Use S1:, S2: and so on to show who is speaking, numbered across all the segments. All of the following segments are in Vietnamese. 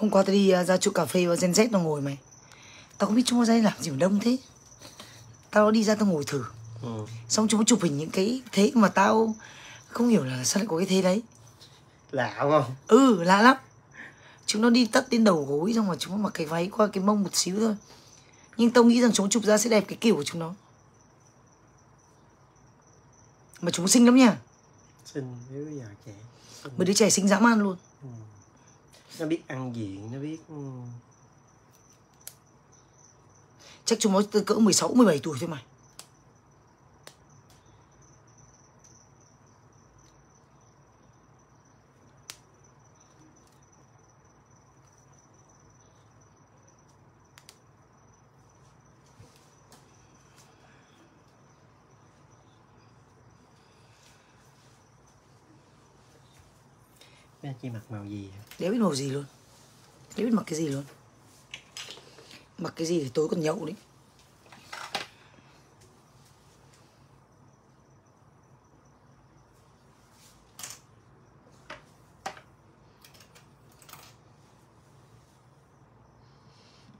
S1: Hôm qua tao đi uh, ra chỗ cà phê và Gen Z nó ngồi mày. Tao không biết chúng nó ra đây làm gì mà đông thế. Tao đi ra tao ngồi thử.
S2: Ừ.
S1: Xong chúng nó chụp hình những cái thế mà tao không hiểu là sao lại có cái thế đấy.
S2: Lạ không
S1: Ừ lạ lắm. Chúng nó đi tất đến đầu gối xong rồi chúng nó mặc cái váy qua cái mông một xíu thôi. Nhưng tao nghĩ rằng chúng chụp ra sẽ đẹp cái kiểu của chúng nó. Mà chúng xinh lắm nha.
S2: Xinh bây giờ trẻ.
S1: Mấy đứa trẻ xinh dã man luôn.
S2: Ừ nó biết ăn diện nó biết. Ừ.
S1: Chắc chúng nó cỡ 16, 17 tuổi thôi mày
S2: màu gì?
S1: Đéo biết màu gì luôn Đéo biết mặc cái gì luôn Mặc cái gì thì tối còn nhậu đấy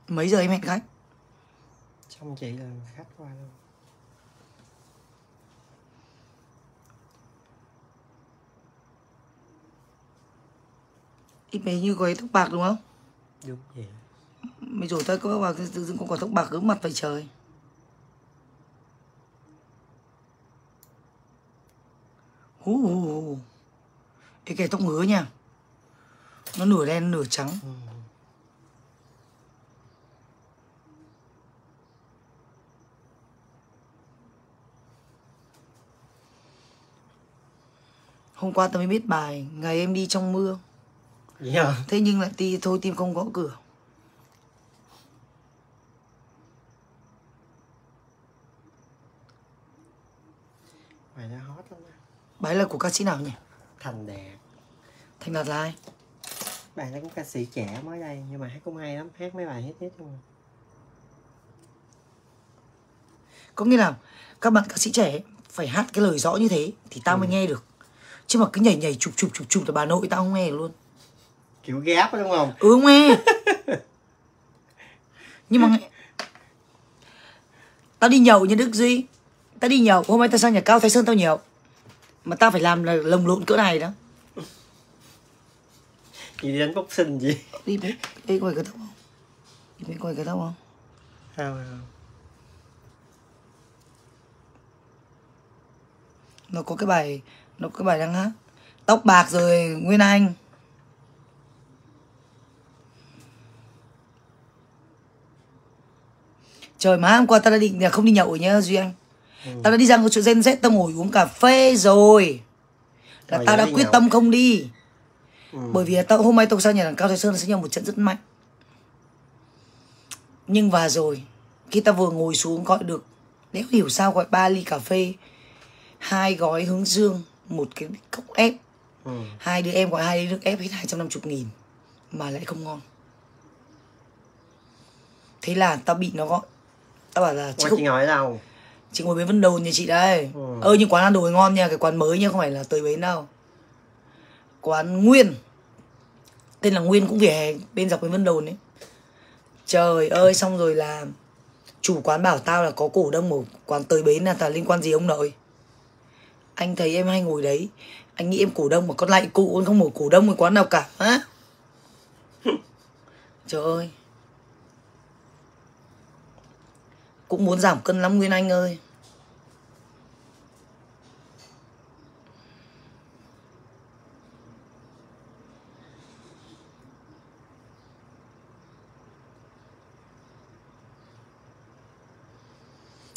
S1: Mấy giờ em hẹn khách?
S2: Xong chị là khách qua luôn
S1: Ít mày như có cái tóc bạc đúng không?
S2: đúng vậy.
S1: Mày rủ tao có bạc tự dưng có quả tóc bạc hướng mặt vậy trời. Hú hú hú. Ê cái tóc ngứa nha. Nó nửa đen nửa trắng.
S2: Ừ.
S1: Hôm qua tao mới biết bài Ngày em đi trong mưa
S2: vậy hả
S1: Thế nhưng lại ti thôi tim không gõ cửa
S2: bài đó hot lắm á
S1: Bài là của ca sĩ nào nhỉ?
S2: thành đạt
S1: Thành Đạt là ai?
S2: bài đó cũng ca sĩ trẻ mới đây nhưng mà hát cũng hay lắm hát mấy bài hết hết luôn
S1: Có nghĩa là các bạn ca sĩ trẻ phải hát cái lời rõ như thế thì tao mới nghe được. Chứ mà cứ nhảy nhảy chụp chụp chụp chụp là bà nội tao không nghe được luôn.
S2: Kiểu gáp đó đúng không
S1: Ừ nghe. Nhưng mà. Tao đi nhậu như Đức Duy. Tao đi nhậu, hôm nay tao sang nhà Cao Thái Sơn tao nhậu. Mà tao phải làm là lồng lộn cỡ này đó.
S2: gì đánh boxing gì
S1: Đi đấy, đi quay cái tóc không? Đi đấy quay cái tóc không?
S2: không không
S1: Nó có cái bài, nó có cái bài đang hát. Tóc bạc rồi Nguyên Anh. Trời má hôm qua tao đã định là không đi nhậu nhá Duy Anh. Tao đã đi ra cái chỗ Gen Z tao ngồi uống cà phê rồi. Là
S2: Rồi
S1: tao đã quyết
S2: nhậu.
S1: tâm không đi.
S2: Ừ.
S1: Bởi vì tao hôm nay tao sang nhà thằng Cao Thái Sơn sẽ nhau một trận rất mạnh. Nhưng và rồi Khi tao vừa ngồi xuống gọi được Đéo hiểu sao gọi ba ly cà phê hai gói hướng dương Một cái cốc ép.
S2: Ừ.
S1: Hai đứa em gọi hai ly nước ép hết 250 nghìn Mà lại không ngon. Thế là tao bị nó gọi Tao bảo là chị, không,
S2: chị ngồi ở đâu
S1: chị ngồi bến Vân Đồn nhà chị đây.
S2: Ừ.
S1: Ơ nhưng quán ăn đồ ngon nha Cái quán mới nha không phải là tới bến đâu. Quán Nguyên. Tên là Nguyên cũng vỉa hè bên dọc bến Vân Đồn ấy. Trời ơi xong rồi là Chủ quán bảo tao là có cổ đông một quán tới bến là tao liên quan gì ông nội? Anh thấy em hay ngồi đấy. Anh nghĩ em cổ đông mà con lại cụ con không mở cổ đông ở quán nào cả á Trời ơi Cũng muốn giảm cân lắm Nguyên Anh ơi.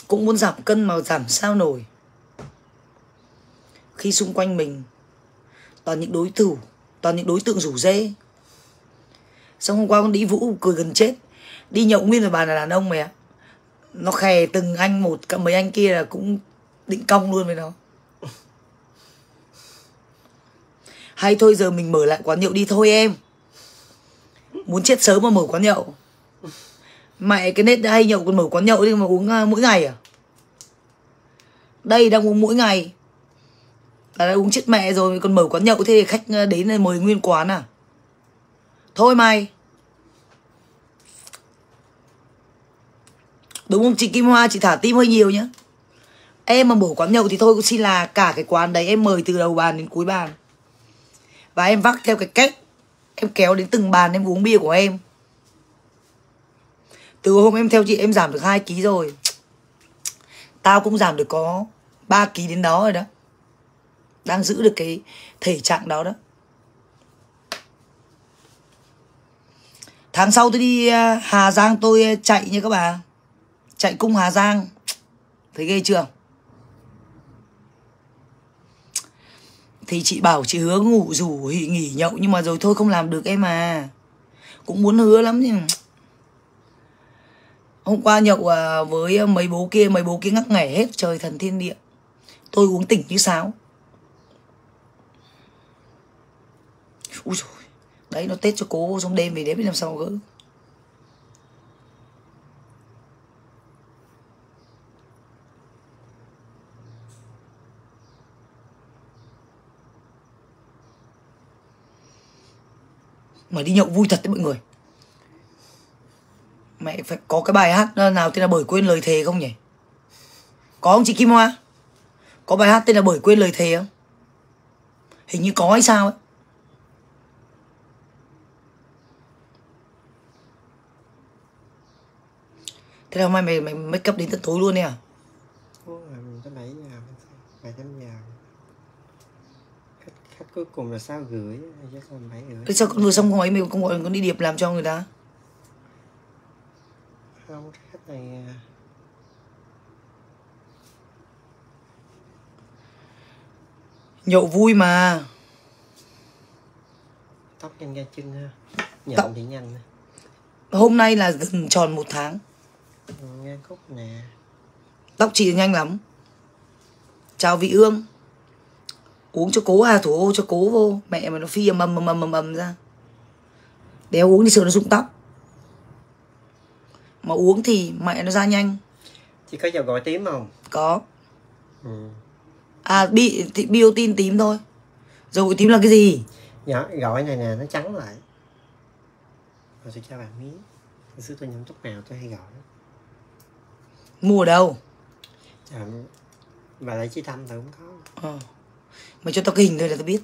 S1: Cũng muốn giảm cân mà giảm sao nổi. Khi xung quanh mình, Toàn những đối thủ, Toàn những đối tượng rủ dê Xong hôm qua con đi Vũ cười gần chết. Đi nhậu nguyên rồi bà là đàn ông mày ạ. Nó khè từng anh một, cả Mấy anh kia là cũng định cong luôn với nó. Hay thôi, giờ mình mở lại quán nhậu đi thôi em. Muốn chết sớm mà mở quán nhậu. Mẹ, cái nết hay nhậu còn mở quán nhậu đi mà uống à, mỗi ngày à? Đây, đang uống mỗi ngày. Là đã uống chết mẹ rồi, còn mở quán nhậu thế thì khách à, đến là mời nguyên quán à? Thôi mày. Đúng không? Chị Kim Hoa, chị thả tim hơi nhiều nhá. Em mà mở quán nhậu thì thôi cũng xin là cả cái quán đấy em mời từ đầu bàn đến cuối bàn. Và em vác theo cái cách em kéo đến từng bàn em uống bia của em. Từ hôm em theo chị, em giảm được 2 ký rồi. Tao cũng giảm được có 3 ký đến đó rồi đó. Đang giữ được cái thể trạng đó đó. Tháng sau tôi đi à, Hà Giang tôi à, chạy nha các bạn chạy cung Hà Giang. Thấy ghê chưa? Thì chị bảo chị hứa ngủ rủ hỉ nghỉ nhậu, nhưng mà rồi thôi không làm được em à. Cũng muốn hứa lắm nhưng hôm qua nhậu à, với mấy bố kia, mấy bố kia ngắc ngẻ hết, trời thần thiên địa. Tôi uống tỉnh như sáo. Ui rồi đấy, nó tết cho cố trong đêm về đấy biết làm sao gỡ mà đi nhậu vui thật đấy mọi người. Mẹ phải có cái bài hát nào tên là bởi quên lời thề không nhỉ? Có không chị Kim Hoa? Có bài hát tên là bởi quên lời thề không? Hình như có hay sao ấy. Thế là hôm nay mày mày make up đến tận tối luôn đấy à?
S2: Ủa, mình tới 7 cuối cùng là sao gửi? Chứ còn bảy rưỡi
S1: thế sao con vừa xong không ấy mày không gọi con đi điệp làm cho người ta?
S2: Không khách này à,
S1: nhậu vui mà.
S2: Tóc nhanh ra chân ha.
S1: Tóc-
S2: nhận thì nhanh
S1: hôm nay là gần tròn một tháng.
S2: Ừ, nghe khúc nè.
S1: Tóc chị nhanh lắm. Chào vị ương uống cho cố à thủ ô cho cố vô. Mẹ mà nó phi ầm ầm ầm ầm ầm ra. Đéo uống thì sợ nó rụng tóc. Mà uống thì mẹ nó ra nhanh.
S2: Chị có dầu gội tím không?
S1: Có.
S2: Ừ.
S1: à bị thì biotin tím thôi. Dầu gội tím là cái gì?
S2: Nhỏ gội này nè nó trắng lại. Rồi tôi cho bạn miếng hồi xưa tôi nhậm tóc nào tôi hay lắm.
S1: mua ở đâu?
S2: Chà, và lại chi tâm tôi cũng có.
S1: Ờ mày cho tao cái hình thôi là tao biết.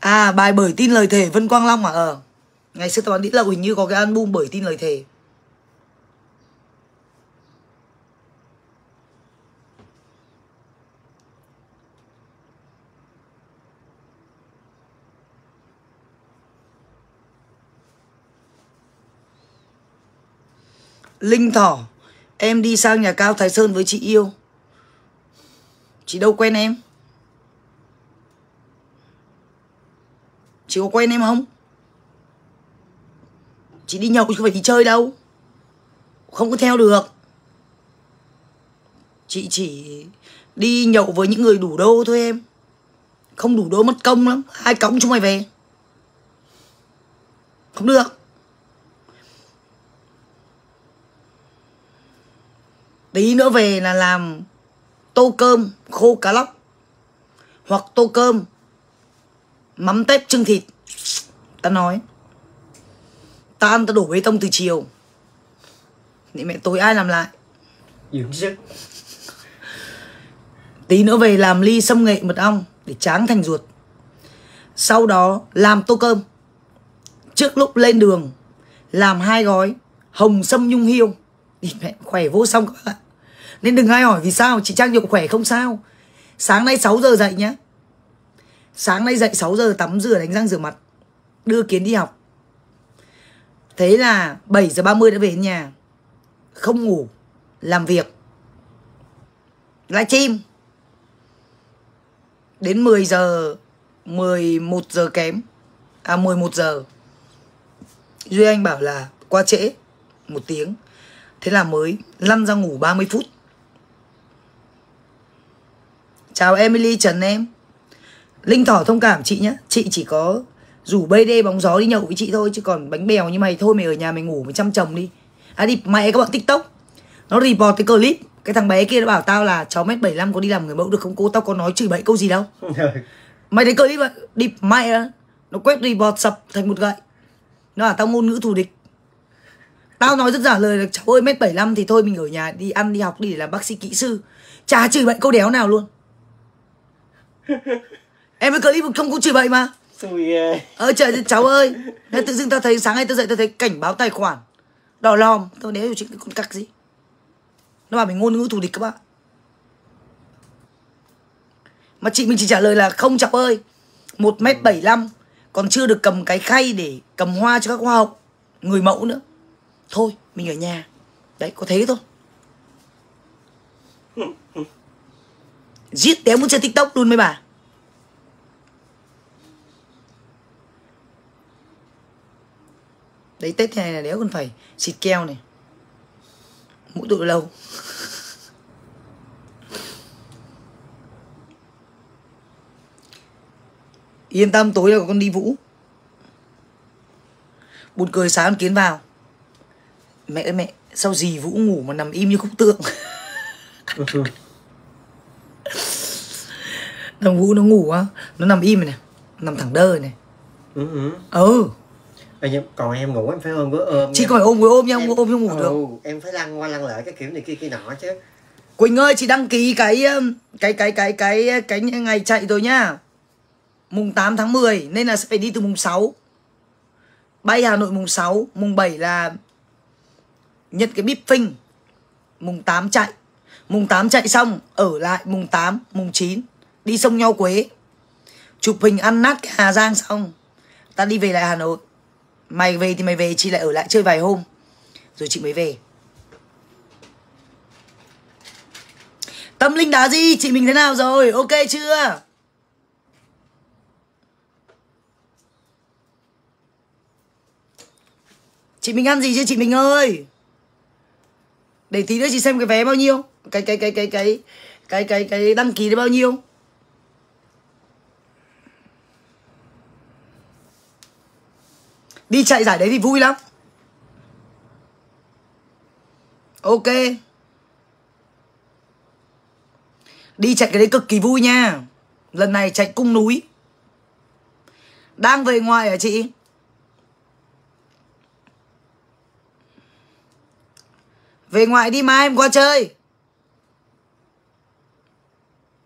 S1: À bài bởi tin lời thề, Vân Quang Long à ờ. Ngày xưa tao bán đĩa lậu hình như có cái album bởi tin lời thề. Linh Thỏ. Em đi sang nhà Cao Thái Sơn với chị yêu. Chị đâu quen em? Chị có quen em không? Chị đi nhậu chứ không phải đi chơi đâu. Không có theo được. Chị chỉ đi nhậu với những người đủ đô thôi em. Không đủ đô mất công lắm. Hai cống chúng mày về. Không được. Tí nữa về là làm tô cơm khô cá lóc Hoặc tô cơm mắm tép trưng thịt. Ta nói Ta ăn ta đổ bê tông từ chiều. Thì mẹ tối ai làm lại?
S2: Dưỡng sức
S1: Tí nữa về làm ly sâm nghệ mật ong Để tráng thành ruột. Sau đó làm tô cơm. Trước lúc lên đường Làm hai gói Hồng sâm nhung hiêu. Thì mẹ khỏe vô song các bạn nên đừng ai hỏi vì sao, Chị Trang Nhục khỏe không sao. Sáng nay 6 giờ dậy nhá. Sáng nay dậy 6 giờ tắm rửa đánh răng rửa mặt, Đưa Kiến đi học. Thế là 7 giờ 30 đã về đến nhà. Không ngủ, Làm việc. Livestream. Đến 10 giờ 11 giờ kém. À 11 giờ. Duy Anh bảo là qua trễ, Một tiếng. Thế là mới lăn ra ngủ 30 phút. Chào Emily Trần em. Linh Thỏ thông cảm chị nhé Chị chỉ có rủ BD bóng gió đi nhậu với chị thôi Chứ còn bánh bèo như mày thôi mày ở nhà mày ngủ mày chăm chồng đi. À đi mày các bạn tiktok. Nó report cái clip. Cái thằng bé kia nó bảo tao là cháu mét 75 có đi làm người mẫu được không cô? Tao có nói chửi bậy câu gì đâu. Mày thấy clip ạ? Đi mày á nó quét report sập thành một gậy. Nó là tao ngôn ngữ thù địch. Tao nói rất giả lời là cháu ơi mét 75 thì thôi mình ở nhà đi ăn đi học đi để làm bác sĩ kỹ sư. Chả chửi bậy câu đéo nào luôn em mới clip không có chửi bậy mà.
S2: Xui
S1: ờ trời cháu ơi. Thế tự dưng tao thấy sáng nay tao dậy tao thấy cảnh báo tài khoản. Đỏ lòm. Tao chuyện cái con cặc gì. Nó bảo mình ngôn ngữ thù địch các bạn. Mà chị mình chỉ trả lời là không cháu ơi một mét bảy còn chưa được cầm cái khay để cầm hoa cho các hoa hậu người mẫu nữa. Thôi mình ở nhà. Đấy có thế thôi giết đéo muốn chơi tiktok luôn mấy bà. Đấy, tết này là đéo còn phải xịt keo này. Mũi tụi lâu. Yên tâm, tối là con đi vũ. Buồn cười sáng con kiến vào. Mẹ ơi mẹ, sao gì vũ ngủ mà nằm im như khúc tượng? Ừ, ừ thằng vũ nó ngủ á. Nó nằm im này, nằm thẳng đơ này
S2: ừ ừ.
S1: Ừ.
S2: Ê, nhưng còn em ngủ em phải ôm với ôm
S1: chị còn phải ôm với ôm nha
S2: Em-
S1: ôm không ngủ được.
S2: Ừ, em phải lăn qua lăn lại cái kiểu này kia kia nọ chứ.
S1: Quỳnh ơi chị đăng ký cái um, cái cái cái cái cái ngày chạy rồi nhá. Mùng 8 tháng 10 nên là sẽ phải đi từ mùng 6. Bay Hà Nội mùng 6, mùng 7 là nhận cái bíp phinh. Mùng 8 chạy. Mùng 8 chạy xong ở lại mùng 8, mùng 9 đi sông Nho Quế. Chụp hình ăn nát cái Hà Giang xong ta đi về lại Hà Nội. Mày về thì mày về, chị lại ở lại chơi vài hôm rồi chị mới về. Tâm linh đá gì? Chị mình thế nào rồi? Ok chưa? Chị mình ăn gì chứ chị mình ơi? Để tí nữa chị xem cái vé bao nhiêu? Cái cái cái cái cái cái cái cái đăng ký đấy bao nhiêu? Đi chạy giải đấy thì vui lắm. Ok. Đi chạy cái đấy cực kỳ vui nha. Lần này chạy cung núi. Đang về ngoài hả chị? Về ngoài đi mai em qua chơi.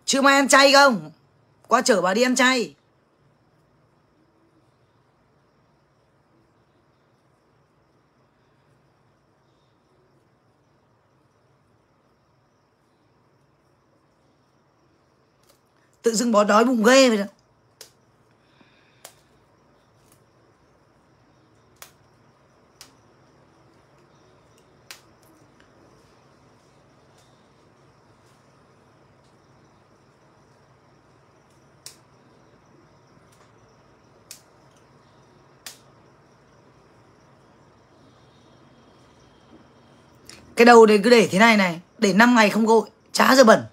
S1: Chứ mai ăn chay không? Qua chở bà đi ăn chay. Tự dưng bó đói bụng ghê vậy đó Cái đầu này cứ để thế này này, Để 5 ngày không gội Chả giờ bẩn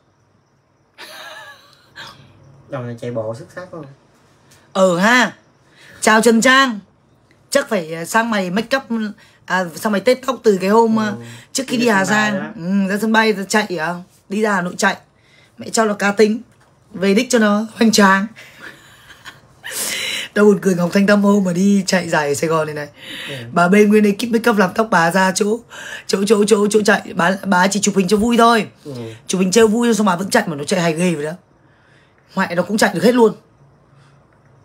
S2: đầu này chạy bộ xuất sắc không
S1: Ờ ha. Chào Trần Trang. Chắc phải à, sang mày make up À sang mày tết tóc từ cái hôm à, Trước khi
S2: Đi
S1: đi Hà Giang. ừ, Ra sân bay ra chạy à Đi ra Hà Nội chạy. Mẹ cho nó cá tính. Về đích cho nó hoành tráng. Đâu buồn cười Ngọc Thanh Tâm hôm mà đi chạy giải ở Sài Gòn này này. Bà bên nguyên ekip make up làm tóc bà ra chỗ Chỗ chỗ chỗ chỗ chạy. Bà, bà chỉ chụp hình cho vui thôi.
S2: Ừ.
S1: chụp hình trêu vui xong bà vẫn chạy mà nó chạy hay ghê vậy đó ngoại nó cũng chạy được hết luôn.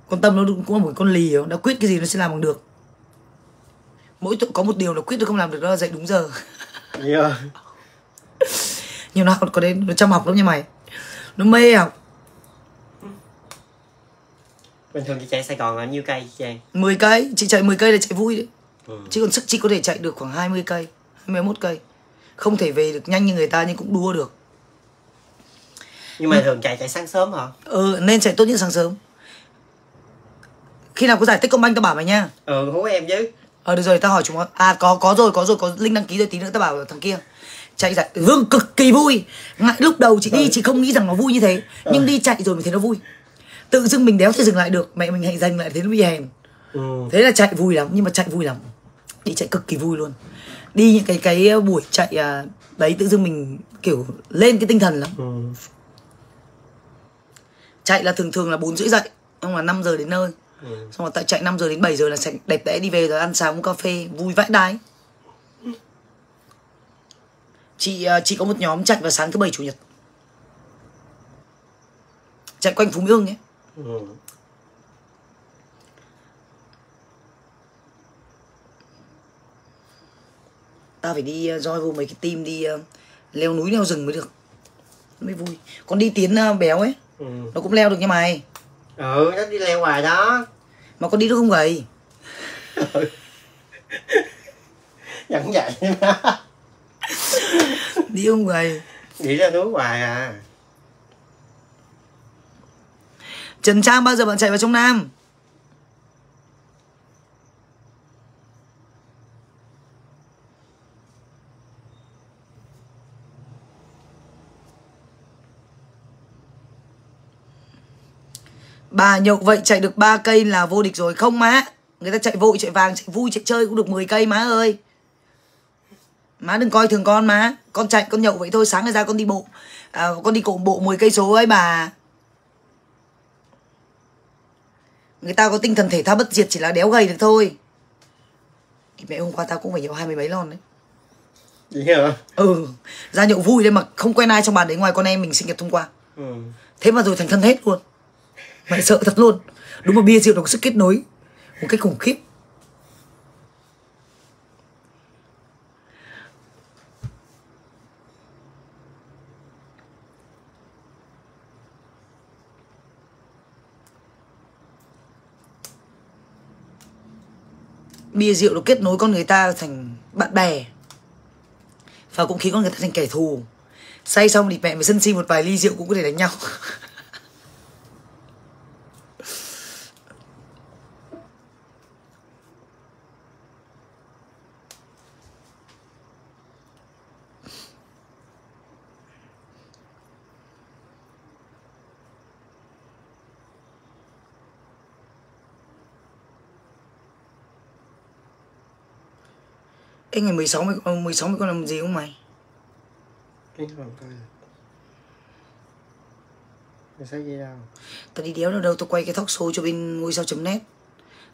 S1: Con tâm nó cũng là một con lì nó quyết cái gì nó sẽ làm bằng được. Mỗi tội có một điều nó quyết nó không làm được đó là dậy đúng giờ.
S2: Yeah.
S1: nhiều nào có đến nó chăm học lắm nha mày. Nó mê học
S2: bình thường chị chạy Sài Gòn là nhiêu cây chị Trang
S1: 10 cây chị chạy 10 cây là chạy vui đấy.
S2: Ừ.
S1: chứ còn sức chị có thể chạy được khoảng 20 cây 21 cây. Không thể về được nhanh như người ta nhưng cũng đua được
S2: nhưng mà thường chạy chạy sáng sớm hả?
S1: Ừ nên chạy tốt nhất sáng sớm. Khi nào có giải Techcombank tao bảo mày nha.
S2: Ừ hú em chứ.
S1: Ờ được rồi tao hỏi chúng nó. À có có rồi có rồi có link đăng ký rồi tí nữa tao bảo thằng kia. Chạy giải Vương cực kỳ vui. Ngại lúc đầu chị đi chị không nghĩ rằng nó vui như thế. Nhưng đi chạy rồi mới thấy nó vui. Tự dưng mình đéo thể dừng lại được. Mẹ mình hãy dành lại thấy nó bị hèn.
S2: Ừ.
S1: Thế là chạy vui lắm Nhưng mà chạy vui lắm. Đi chạy cực kỳ vui luôn. Đi những cái cái buổi chạy à, Đấy tự dưng mình kiểu lên cái tinh thần lắm.
S2: Ừ.
S1: Chạy là thường thường là 4 rưỡi dậy Nhưng mà 5 giờ đến nơi.
S2: Ừ.
S1: xong rồi tại chạy 5 giờ đến 7 giờ là sẽ đẹp đẽ đi về rồi ăn sáng uống cà phê vui vãi đái. Chị ờ, chị có một nhóm chạy vào sáng thứ bảy chủ nhật. Chạy quanh phú mỹ hưng ấy
S2: Ừ.
S1: ta phải đi roi vô mấy cái team đi ờ, leo núi leo rừng mới được. Mới vui. Còn đi tiến béo ấy
S2: Ừ.
S1: nó cũng leo được nha mày.
S2: Ừ nó đi leo hoài đó.
S1: Mà con đi nó không gầy
S2: vẫn vậy
S1: đi không gầy
S2: nghĩ ra núi hoài à.
S1: Trần trang bao giờ bạn chạy vào trong nam Bà nhậu vậy chạy được 3 cây là vô địch rồi. Không má Người ta chạy vội chạy vàng chạy vui chạy chơi cũng được 10 cây má ơi. Má đừng coi thường con má. Con chạy con nhậu vậy thôi sáng ngày ra con đi bộ. À, Con đi cổ bộ 10 cây số ấy bà. Người ta có tinh thần thể thao bất diệt chỉ là đéo gầy được thôi. Thì mẹ hôm qua tao cũng phải nhậu hai mươi mấy lon đấy.
S2: Vậy hả?
S1: Ừ Ra nhậu vui đấy mà không quen ai trong bàn đấy ngoài con em mình sinh nhật hôm qua.
S2: Ừ.
S1: Thế mà rồi thành thân hết luôn Mày sợ thật luôn. Đúng là bia rượu nó có sức kết nối, Một cách khủng khiếp. Bia rượu nó kết nối con người ta thành bạn bè, Và cũng khiến con người ta thành kẻ thù. Say xong thì mẹ mới sân si một vài ly rượu cũng có thể đánh nhau. Ê ngày 16 mày, ờ, 16 mày còn làm gì không mày?
S2: cái còn coi mày sao gì đâu?
S1: Tao đi đéo đâu đâu, tao quay cái talk show cho bên ngôi sao chấm net.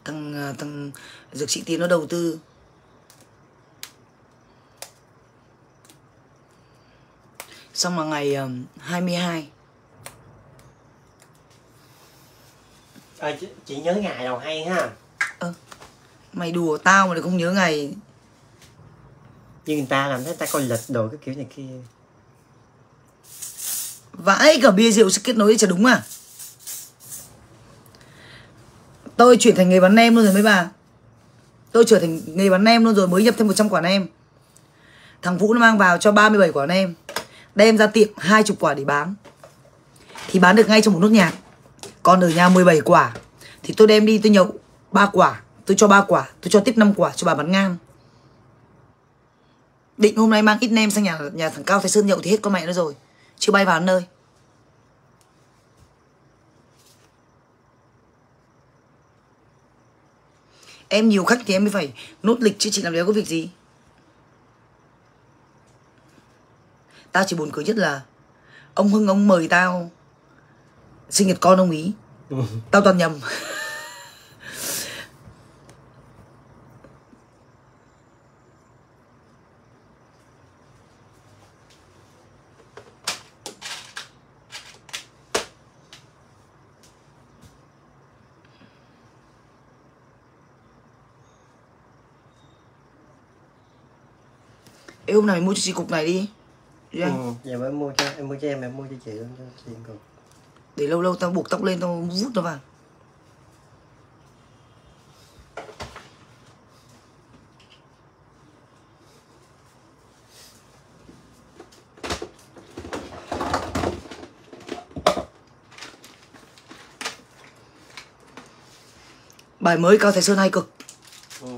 S1: Thằng, à, thằng Dược sĩ Tiến nó đầu tư. Xong là ngày um, 22
S2: à, chị, chị nhớ ngày đầu hay ha?
S1: Mày đùa tao mà lại không nhớ ngày
S2: nhưng người ta làm thế ta coi lật đồ cái kiểu này kia.
S1: Vãi cả bia rượu sẽ kết nối chả đúng à Tôi chuyển thành nghề bán nem luôn rồi mấy bà. Tôi trở thành nghề bán nem luôn rồi, mới nhập thêm 100 quả nem. Thằng Vũ nó mang vào cho 37 quả nem, Đem ra tiệm 20 quả để bán. Thì bán được ngay trong một nốt nhạc. Còn ở nhà 17 quả. Thì tôi đem đi, tôi nhậu ba quả, Tôi cho ba quả, Tôi cho tiếp 5 quả cho bà bán ngang. Định hôm nay mang ít nem sang nhà nhà thằng Cao Thái Sơn nhậu thì hết con mẹ nó rồi. Chưa bay vào nơi. Em nhiều khách thì em mới phải nốt lịch chứ chị làm đéo có việc gì. Tao chỉ buồn cười nhất là Ông Hưng ông mời tao Sinh nhật con ông ý. Tao toàn nhầm Mày mua cho chị cục này đi Được
S2: ừ.
S1: chưa?
S2: giờ mới mua cho em mua cho em em mua cho chị luôn cho chị còn
S1: Để lâu lâu tao buộc tóc lên tao vút nó vào Bài mới Cao Thái Sơn hay cực
S2: ừ.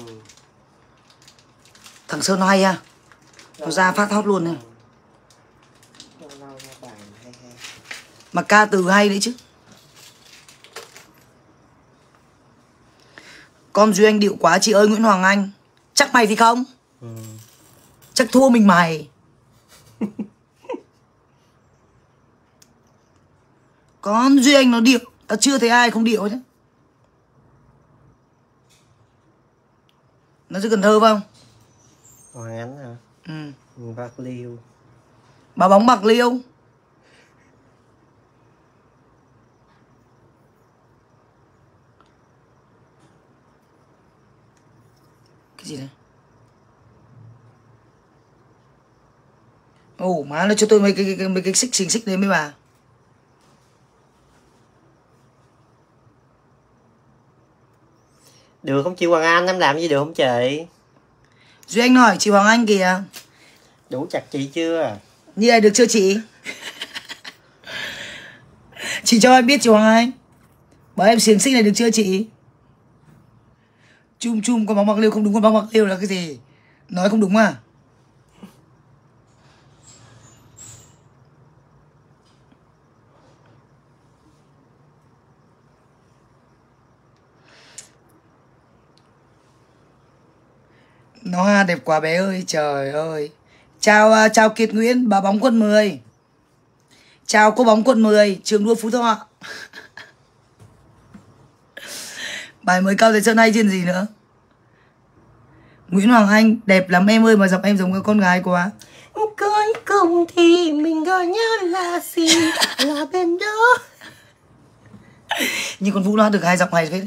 S1: Thằng Sơn hay à Nó ra phát hot luôn này Mà ca từ hay đấy chứ. Con Duy Anh điệu quá chị ơi Nguyễn Hoàng Anh. Chắc mày thì không?
S2: Ừ.
S1: Chắc thua mình mày. Con Duy Anh nó điệu Tao chưa thấy ai không điệu nhé nó dưới cần thơ không?
S2: Hoàng ánh hả
S1: ừ.
S2: bạc liêu.
S1: Bà bóng bạc liêu. Cái gì này? Ồ má nó cho tôi mấy cái, cái, cái mấy cái xích xình xích đấy mấy bà.
S2: Được không chị hoàng anh em làm gì được không chị
S1: duy anh hỏi chị hoàng anh kìa.
S2: Đủ chặt chị chưa?
S1: Như này được chưa chị? Chị cho em biết chị hoàng anh. Bảo em xiềng xích này được chưa chị? Chum chum con bóng bạc liêu không đúng con bóng bạc liêu là cái gì? Nói không đúng à nó ha đẹp quá bé ơi trời ơi. Chào à, chào kiệt nguyễn bà bóng quận 10 chào cô bóng quận 10 trường đua phú thọ. Bài mới cao thầy sơn hay trên gì nữa? Nguyễn hoàng anh đẹp lắm em ơi mà giọng em giống con gái quá.
S2: Cuối cùng thì mình gọi nhau là gì? Là bên đó.
S1: Nhưng con vũ nó được hai giọng hay phết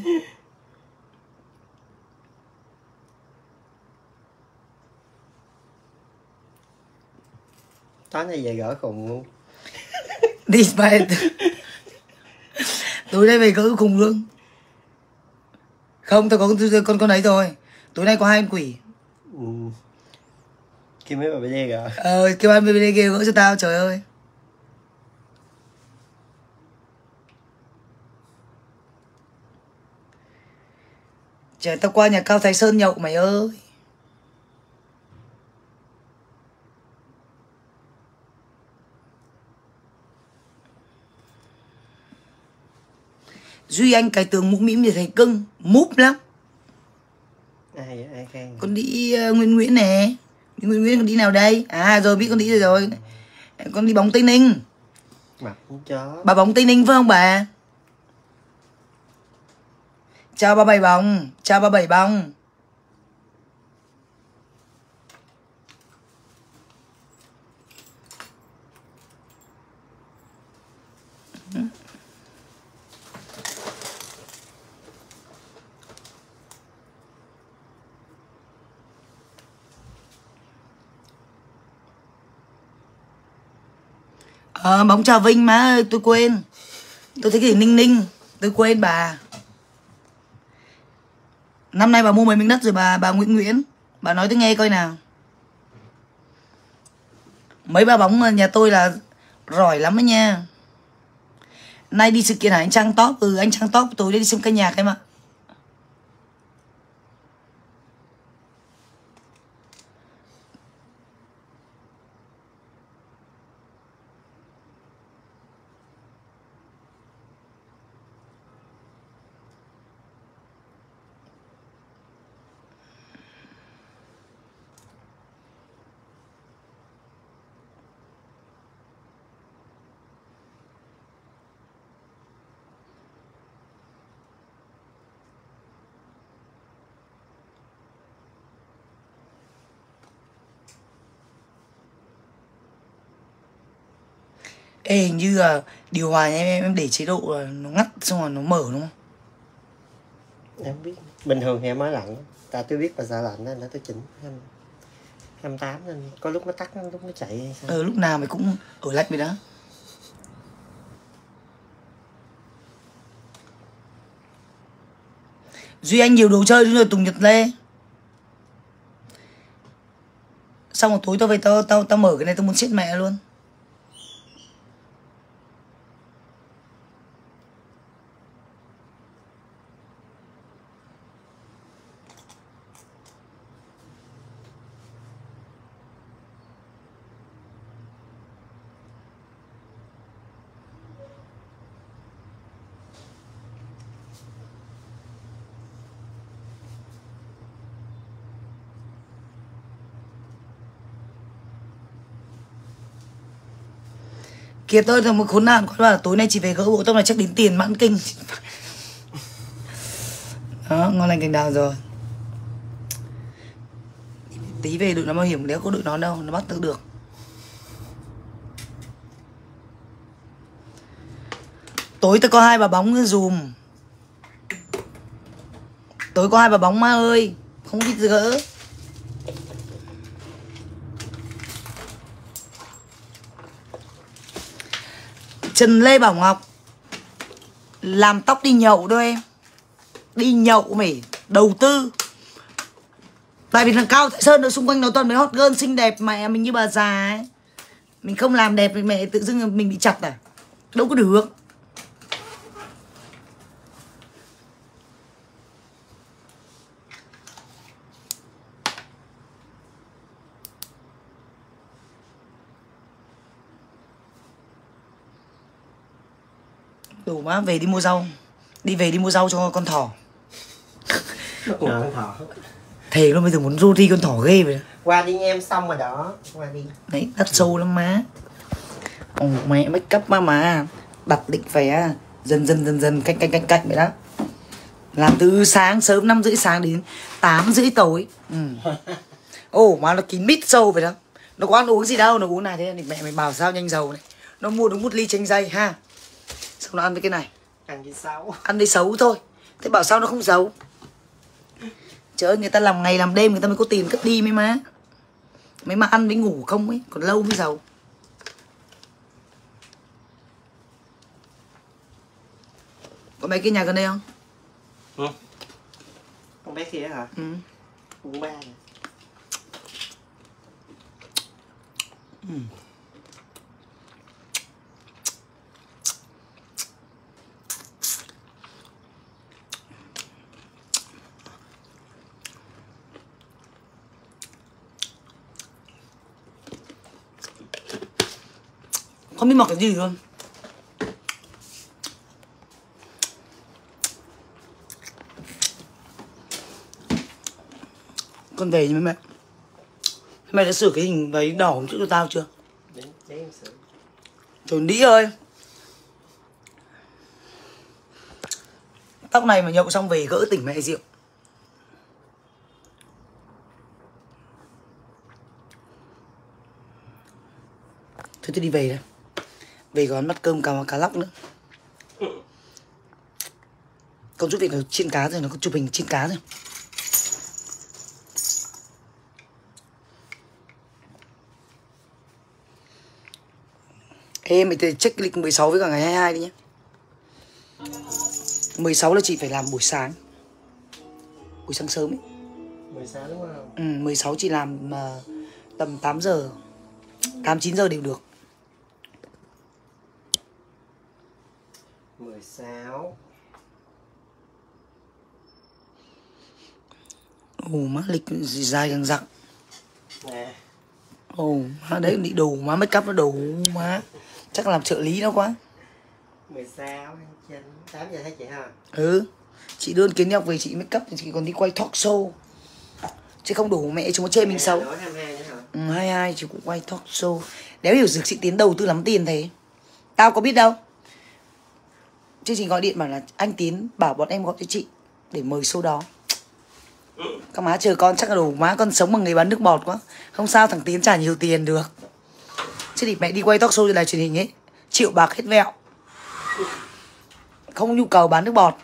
S2: tối nay về gỡ khùng luôn.
S1: Đi bài tối nay về cỡ khùng luôn. Không tao có con con con ấy rồi tối nay có hai con quỷ.
S2: Ừ. kêu mấy bà BD gỡ.
S1: Ờ kêu anh BBD kia gỡ cho tao trời ơi. Trời tao qua nhà cao thái sơn nhậu mày ơi duy anh cái tường mũm mĩm thì thấy cưng múp lắm.
S2: Ai ai khen
S1: con đi uh, Nguyễn Nguyễn nè. Đi Nguyễn Nguyễn con đi nào đây? À rồi biết con đi rồi rồi. Con đi bóng Tây Ninh. Bà bóng Tây Ninh phải không bà? Chào bà bảy bóng chào bà bảy bóng Ờ, bóng chào Vinh má ơi, tôi quên. Tôi thấy cái Ninh Ninh, tôi quên bà. Năm nay bà mua mấy miếng đất rồi bà, bà Nguyễn Nguyễn. Bà nói tôi nghe coi nào. Mấy ba bóng nhà tôi là giỏi lắm đấy nha. Nay đi sự kiện hả anh Trang Top? Ừ, anh Trang Top tối đi xem ca nhạc em ạ. Ê hình như là điều hòa nhà em em để chế độ là nó ngắt xong rồi nó mở đúng không?
S2: em biết bình thường thì em mới lạnh tại tôi biết bà sợ lạnh nên đã tôi chỉnh em 28 nên có lúc nó tắt lúc nó chạy hay sao
S1: Ờ lúc nào mày cũng ở lạnh vậy đó. Duy anh nhiều đồ chơi rồi Tùng Nhật Lê. Xong rồi tối tao về tao tao tao mở cái này tao muốn chết mẹ luôn. Kiệt ơi, thằng một khốn nạn quá là tối nay chị về gỡ bộ tông này chắc đến tiền mãn kinh. Đó, ngon lành cành đào rồi. tí về đội nó bảo hiểm nếu có đội nó đâu nó bắt tự được tối tôi có hai bà bóng dùm tối có hai bà bóng ma ơi không biết gỡ Trần Lê Bảo Ngọc. Làm tóc đi nhậu đâu em. Đi nhậu mày Đầu tư. Tại vì thằng Cao Thái Sơn ở xung quanh nó toàn mấy hot girl xinh đẹp Mẹ mình như bà già ấy. Mình không làm đẹp thì mẹ tự dưng mình bị chặt à? Đâu có được. Má về đi mua rau. Đi về đi mua rau cho con thỏ.
S2: Con thỏ
S1: Thề luôn bây giờ muốn ru đi con thỏ ghê vậy
S2: qua đi em xong rồi đó qua đi.
S1: Đấy đắt sâu lắm má. Ồ mẹ make up má mà. Đặt định phải à, dần dần dần dần cạnh cạnh cạnh cạnh vậy đó. Làm từ sáng sớm 5 rưỡi sáng đến 8 rưỡi tối. Ừ. Ồ mà nó kín mít sâu vậy đó. Nó có ăn uống gì đâu Nó uống này thế thì mẹ mày bảo sao nhanh dầu này. Nó mua đúng một ly chanh dây ha Xong nó ăn với cái này?
S2: Ăn gì xấu.
S1: Ăn đi xấu thôi. Thế bảo sao nó không xấu trời ơi người ta làm ngày làm đêm người ta mới có tiền cất đi mấy má. Mấy má ăn với ngủ không ấy còn lâu mới giàu có mấy cái nhà gần đây không?
S2: Ừ. con bé kia hả?
S1: Ừ.
S2: ba nè
S1: không biết mặc cái gì luôn con về mấy mẹ. Mẹ đã sửa cái hình váy đỏ hôm trước cho tao chưa?
S2: Em xử
S1: Trời đĩ ơi. Tóc này mà nhậu xong về gỡ tỉnh mẹ rượu Thôi tôi đi về đây Về còn bắt cơm cá, cá lóc nữa. Con giúp việc là chiên cá rồi Nó có chụp hình chiên cá rồi. Ê thì check lịch 16 với cả ngày 22 đi nhé. 16 là chị phải làm buổi sáng. Buổi sáng sớm ấy.
S2: mười sáu đúng không?
S1: Ừ, 16 chị làm mà tầm 8 giờ 8 9 giờ đều được
S2: mười sáu.
S1: Ồ má lịch dài càng dặn.
S2: Nè.
S1: Ồ má đấy bị đủ má make up nó đủ má. Chắc làm trợ lý nó quá.
S2: mười sáu tháng chín tám giờ thấy chị ha?
S1: Ừ Chị đơn kiến nhọc về chị make up thì chị còn đi quay talk show. Chứ không đủ mẹ chúng nó chê mình xấu.
S2: hả?
S1: Ừ, hai hai chị cũng quay talk show. Đéo hiểu dược chị tiến đầu tư lắm tiền thế. Tao có biết đâu Chương trình gọi điện bảo là anh Tiến bảo bọn em gọi cho chị Để mời show đó. Các má chờ con chắc là đủ Má con sống bằng nghề bán nước bọt quá. Không sao thằng Tiến trả nhiều tiền được. Chứ thì mẹ đi quay talk show trên đài truyền hình ấy Triệu bạc hết vẹo. Không có nhu cầu bán nước bọt.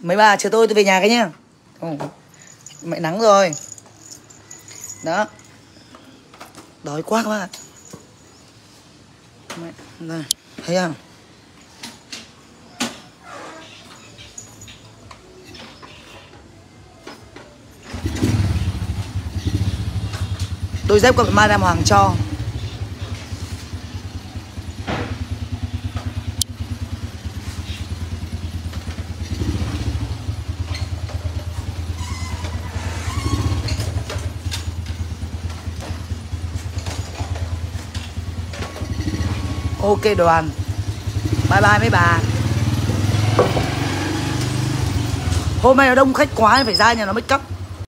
S1: Mấy bà chờ tôi tôi về nhà cái nhá. Ừ. Mẹ nắng rồi. Đó. Đói quá các bạn. Mẹ, thấy không đôi dép của Madame Hoàng cho. Ok đoàn Bye bye mấy bà. Hôm nay nó đông khách quá phải ra nhà nó make up.